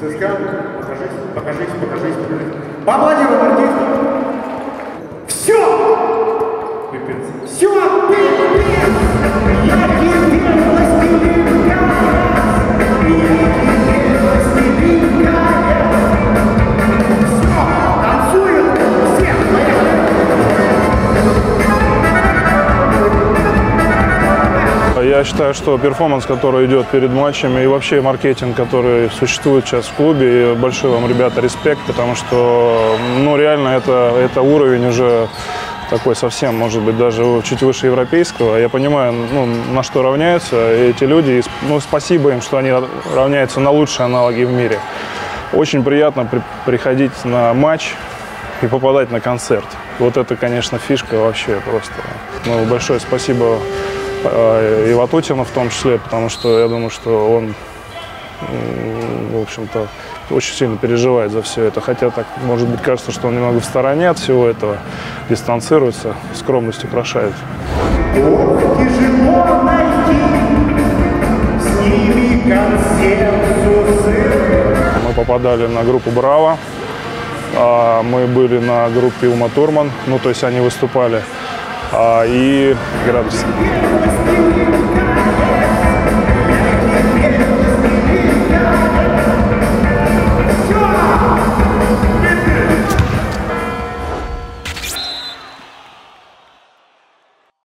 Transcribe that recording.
ЦСКА, покажись, покажись, покажись, покажись. Поаплодируем артисту. Все! Пипец. Все, Я считаю, что перформанс, который идет перед матчами, и вообще маркетинг, который существует сейчас в клубе, и большой вам, ребята, респект, потому что, ну, реально, это, это уровень уже такой совсем, может быть, даже чуть выше европейского. Я понимаю, ну, на что равняются эти люди. И, ну, спасибо им, что они равняются на лучшие аналоги в мире. Очень приятно при- приходить на матч и попадать на концерт. Вот это, конечно, фишка вообще просто. Ну, большое спасибо и Ватутину в том числе, потому что я думаю, что он, в общем-то, очень сильно переживает за все это. Хотя так, может быть, кажется, что он немного в стороне от всего этого, дистанцируется, скромность украшает. Мы попадали на группу «Браво», а, мы были на группе «Ума Турман», ну, то есть они выступали, а, Aí, graças.